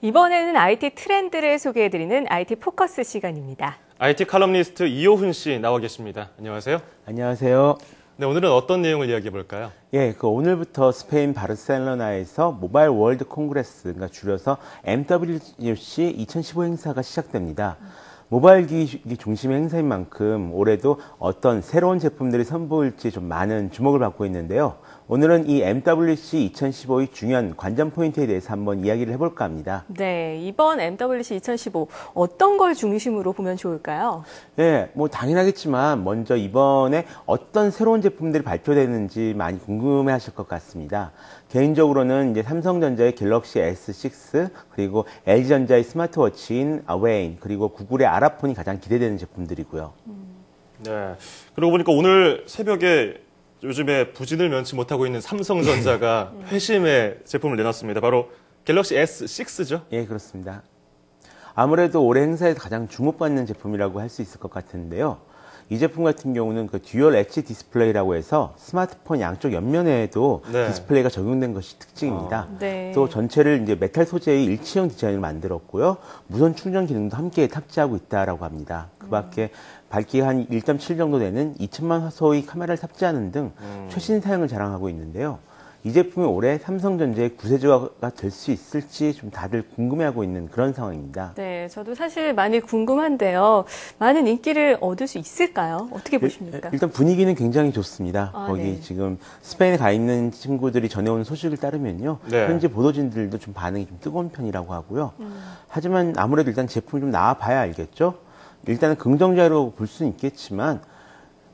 이번에는 IT 트렌드를 소개해드리는 IT 포커스 시간입니다. IT 칼럼니스트 이호훈 씨 나와 계십니다. 안녕하세요. 안녕하세요. 네, 오늘은 어떤 내용을 이야기해 볼까요? 예, 그 오늘부터 스페인 바르셀로나에서 Mobile World Congress, 그러니까 줄여서 MWC 2015 행사가 시작됩니다. 모바일 기기 중심의 행사인 만큼 올해도 어떤 새로운 제품들이 선보일지 좀 많은 주목을 받고 있는데요. 오늘은 이 MWC 2015의 중요한 관전 포인트에 대해서 한번 이야기를 해볼까 합니다. 네, 이번 MWC 2015 어떤 걸 중심으로 보면 좋을까요? 네, 뭐 당연하겠지만 먼저 이번에 어떤 새로운 제품들이 발표되는지 많이 궁금해 하실 것 같습니다. 개인적으로는 이제 삼성전자의 갤럭시 S6 그리고 LG전자의 스마트워치인 아웨인 그리고 구글의 아라폰이 가장 기대되는 제품들이고요. 네. 그러고 보니까 오늘 새벽에 요즘에 부진을 면치 못하고 있는 삼성전자가 회심의 제품을 내놨습니다. 바로 갤럭시 S6죠? 예, 그렇습니다. 아무래도 올해 행사에서 가장 주목받는 제품이라고 할 수 있을 것 같은데요. 이 제품 같은 경우는 그 dual edge display라고 해서 스마트폰 양쪽 옆면에도 네. 디스플레이가 적용된 것이 특징입니다. 아, 네. 또 전체를 이제 메탈 소재의 일체형 디자인을 만들었고요. 무선 충전 기능도 함께 탑재하고 있다라고 합니다. 그 밖에 밝기가 한1.7 정도 되는 2천만 화소의 카메라를 탑재하는 등 최신 사양을 자랑하고 있는데요. 이 제품이 올해 삼성전자의 구세주가 될 수 있을지 좀 다들 궁금해하고 있는 그런 상황입니다. 네, 저도 사실 많이 궁금한데요. 많은 인기를 얻을 수 있을까요? 어떻게 보십니까? 일단 분위기는 굉장히 좋습니다. 아, 거기 네. 지금 스페인에 가 있는 친구들이 전해온 소식을 따르면요. 네. 현지 보도진들도 좀 반응이 좀 뜨거운 편이라고 하고요. 음. 하지만 아무래도 일단 제품이 좀 나와봐야 알겠죠. 일단은 긍정적으로 볼 수는 있겠지만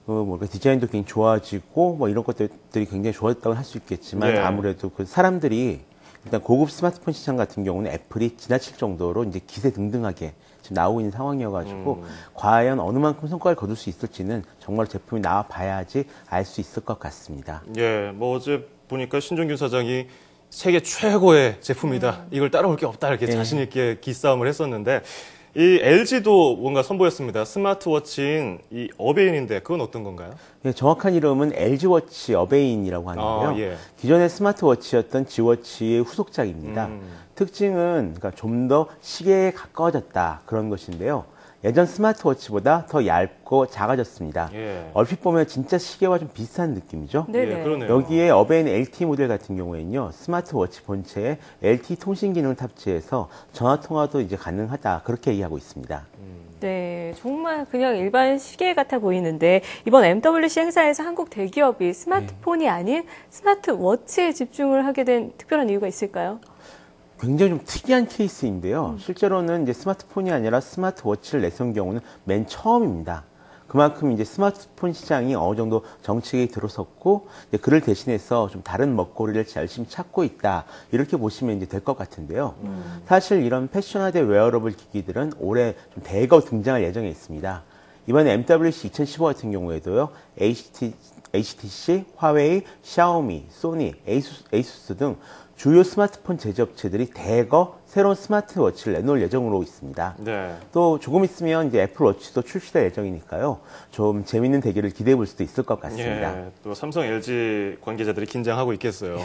어, 뭐 디자인도 굉장히 좋아지고 뭐 이런 것들이 굉장히 좋았다고 할 수 있겠지만 네. 아무래도 그 사람들이 일단 고급 스마트폰 시장 같은 경우는 애플이 지나칠 정도로 이제 기세 등등하게 지금 나오고 있는 상황이어가지고 음. 과연 어느 만큼 성과를 거둘 수 있을지는 정말 제품이 나와 봐야지 알 수 있을 것 같습니다. 예, 뭐 어제 보니까 신종균 사장이 세계 최고의 제품이다. 이걸 따라올 게 없다. 이렇게 예. 자신 있게 기싸움을 했었는데, 이 LG도 뭔가 선보였습니다. 스마트워치인 이 어베인인데, 그건 어떤 건가요? 예, 정확한 이름은 LG워치 어베인이라고 하는데요. 아, 예. 기존의 스마트워치였던 G워치의 후속작입니다. 음. 특징은 그러니까 좀 더 시계에 가까워졌다 그런 것인데요. 예전 스마트워치보다 더 얇고 작아졌습니다. 예. 얼핏 보면 진짜 시계와 좀 비슷한 느낌이죠. 네네. 예, 그러네요. 여기에 어베인 LT 모델 같은 경우에는요, 스마트워치 본체에 LT 통신 기능을 탑재해서 전화 통화도 이제 가능하다 그렇게 얘기하고 있습니다. 네, 정말 그냥 일반 시계 같아 보이는데 이번 MWC 행사에서 한국 대기업이 스마트폰이 아닌 스마트워치에 집중을 하게 된 특별한 이유가 있을까요? 굉장히 좀 특이한 케이스인데요. 실제로는 이제 스마트폰이 아니라 스마트워치를 내세운 경우는 맨 처음입니다. 그만큼 이제 스마트폰 시장이 어느 정도 정책이 들어섰고 그를 대신해서 좀 다른 먹거리를 열심히 찾고 있다 이렇게 보시면 이제 될 것 같은데요. 사실 이런 패션화된 웨어러블 기기들은 올해 좀 대거 등장할 예정에 있습니다. 이번 MWC 2015 같은 경우에도요, HT, HTC, 화웨이, 샤오미, 소니, 에이수스, 에이수스 등 주요 스마트폰 제조업체들이 대거 새로운 smartwatch를 내놓을 예정으로 있습니다. 네. 또 조금 있으면 이제 애플워치도 출시될 예정이니까요. 좀 재밌는 대결을 기대해 볼 수도 있을 것 같습니다. 예, 또 삼성 LG 관계자들이 긴장하고 있겠어요.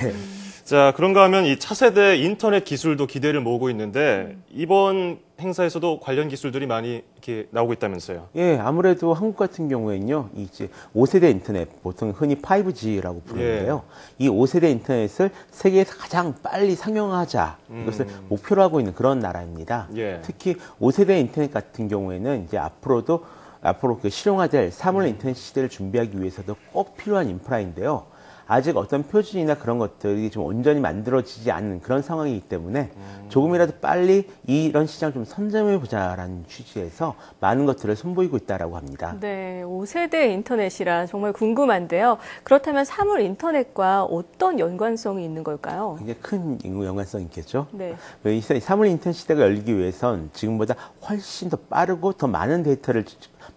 자, 그런가 하면 이 차세대 인터넷 기술도 기대를 모으고 있는데 이번 행사에서도 관련 기술들이 많이 이렇게 나오고 있다면서요. 예, 아무래도 한국 같은 경우에는요, 이 이제 5세대 인터넷, 보통 흔히 5G라고 부르는데요. 이 5세대 인터넷을 세계에서 가장 빨리 상용화하자, 이것을 목표로 하고 있는 그런 나라입니다. 예. 특히 5세대 인터넷 같은 경우에는 이제 앞으로도, 앞으로 그 실용화될 사물 인터넷 시대를 준비하기 위해서도 꼭 필요한 인프라인데요. 아직 어떤 표준이나 그런 것들이 좀 온전히 만들어지지 않는 그런 상황이기 때문에 조금이라도 빨리 이런 시장 좀 선점해 보자라는 취지에서 많은 것들을 선보이고 있다라고 합니다. 네, 5세대 인터넷이라 정말 궁금한데요. 그렇다면 사물 인터넷과 어떤 연관성이 있는 걸까요? 굉장히 큰 연관성이 있겠죠. 네. 이 사물 인터넷 시대가 열리기 위해선 지금보다 훨씬 더 빠르고 더 많은 데이터를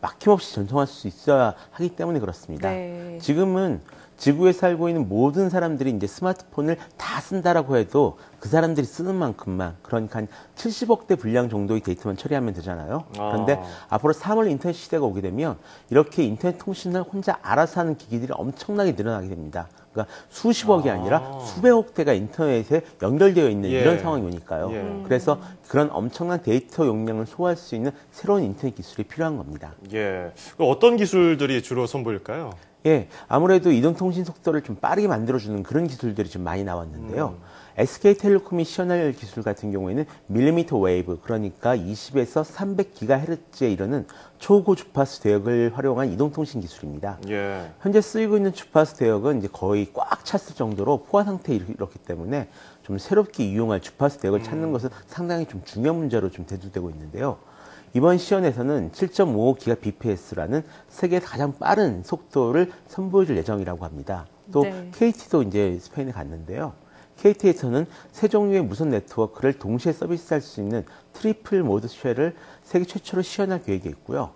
막힘없이 전송할 수 있어야 하기 때문에 그렇습니다. 네. 지금은 지구에 살고 있는 모든 사람들이 이제 스마트폰을 다 쓴다라고 해도 그 사람들이 쓰는 만큼만 그러니까 한 70억 대 분량 정도의 데이터만 처리하면 되잖아요. 그런데 아. 앞으로 3월 인터넷 시대가 오게 되면 이렇게 인터넷 통신을 혼자 알아서 하는 기기들이 엄청나게 늘어나게 됩니다. 그러니까 수십억이 아. 아니라 수백억 대가 인터넷에 연결되어 있는 예. 이런 상황이니까요. 예. 그래서 그런 엄청난 데이터 용량을 소화할 수 있는 새로운 인터넷 기술이 필요한 겁니다. 예. 그 어떤 기술들이 주로 선보일까요? 예, 아무래도 이동통신 속도를 좀 빠르게 만들어주는 그런 기술들이 좀 많이 나왔는데요. SK텔레콤이 시연할 기술 같은 경우에는 millimeter wave, 그러니까 20에서 300GHz에 이르는 초고 주파수 대역을 활용한 이동통신 기술입니다. 예. 현재 쓰이고 있는 주파수 대역은 이제 거의 꽉 찼을 정도로 포화 상태에 이렇기 때문에 좀 새롭게 이용할 주파수 대역을 찾는 것은 상당히 좀 중요한 문제로 좀 대두되고 있는데요. 이번 시연에서는 7.55GBps라는 세계에서 가장 빠른 속도를 선보여줄 예정이라고 합니다. 또 네. KT도 이제 스페인에 갔는데요. KT에서는 세 종류의 무선 네트워크를 동시에 서비스할 수 있는 triple mode cell을 세계 최초로 시연할 계획이 있고요.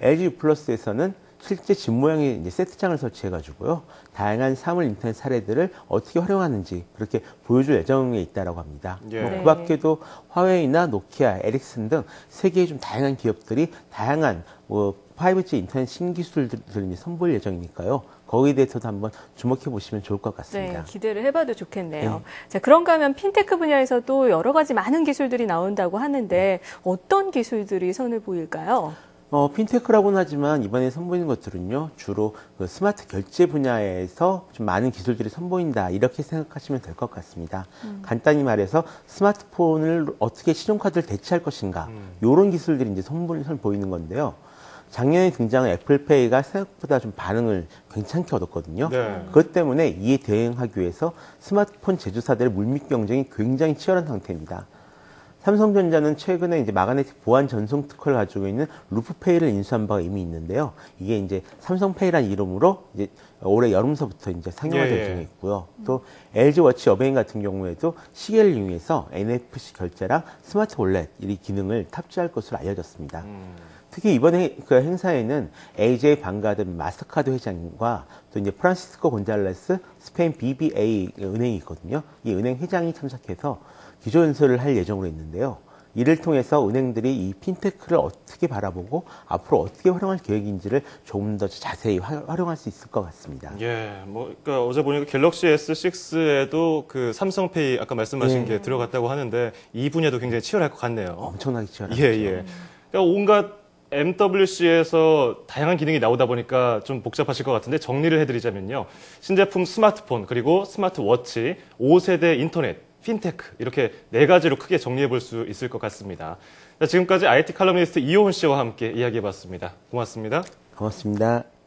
LG U 플러스에서는 실제 집 모양의 이제 세트장을 설치해가지고요. 다양한 사물 인터넷 사례들을 어떻게 활용하는지 그렇게 보여줄 예정에 있다라고 합니다. 예. 뭐 네. 그 밖에도 화웨이나 노키아, 에릭슨 등 세계의 좀 다양한 기업들이 다양한 뭐 5G 인터넷 신기술들을 이제 선보일 예정이니까요. 거기에 대해서도 한번 주목해 보시면 좋을 것 네, 같습니다. 기대를 해봐도 좋겠네요. 네. 자, 그런가 하면 핀테크 분야에서도 여러 가지 많은 기술들이 나온다고 하는데 어떤 기술들이 선을 보일까요? 어, 핀테크라고는 하지만 이번에 선보이는 것들은요, 주로 그 스마트 결제 분야에서 좀 많은 기술들이 선보인다, 이렇게 생각하시면 될 것 같습니다. 간단히 말해서 스마트폰을 어떻게 신용카드를 대체할 것인가, 요런 기술들이 이제 선보, 선보이는 건데요. 작년에 등장한 애플페이가 생각보다 좀 반응을 괜찮게 얻었거든요. 네. 그것 때문에 이에 대응하기 위해서 스마트폰 제조사들의 물밑 경쟁이 굉장히 치열한 상태입니다. 삼성전자는 최근에 이제 마그네틱 보안 전송 특허를 가지고 있는 루프페이를 인수한 바가 이미 있는데요. 이게 이제 삼성페이라는 이름으로 이제 올해 여름서부터 이제 상용화 될 예, 예. 예정에 있고요. 또 LG 워치 어베인 같은 경우에도 시계를 이용해서 NFC 결제랑 smart wallet 이 기능을 탑재할 것으로 알려졌습니다. 특히 이번에 그 행사에는 AJ 방가든 마스터카드 회장과 또 이제 프란시스코 곤잘레스 스페인 BBVA 은행이 있거든요. 이 은행 회장이 참석해서 기조 연설을 할 예정으로 있는데요. 이를 통해서 은행들이 이 핀테크를 어떻게 바라보고 앞으로 어떻게 활용할 계획인지를 조금 더 자세히 화- 활용할 수 있을 것 같습니다. 예, 뭐, 그러니까 어제 보니까 갤럭시 S6에도 그 삼성페이 아까 말씀하신 예. 게 들어갔다고 하는데 이 분야도 굉장히 치열할 것 같네요. 엄청나게 치열하죠. 예, 예. 그러니까 온갖 MWC에서 다양한 기능이 나오다 보니까 좀 복잡하실 것 같은데 정리를 해드리자면요. 신제품 스마트폰, 그리고 스마트워치, 5세대 인터넷, 핀테크, 이렇게 네 가지로 크게 정리해 볼 수 있을 것 같습니다. 자, 지금까지 IT 칼럼니스트 이호훈 씨와 함께 이야기해 봤습니다. 고맙습니다. 고맙습니다.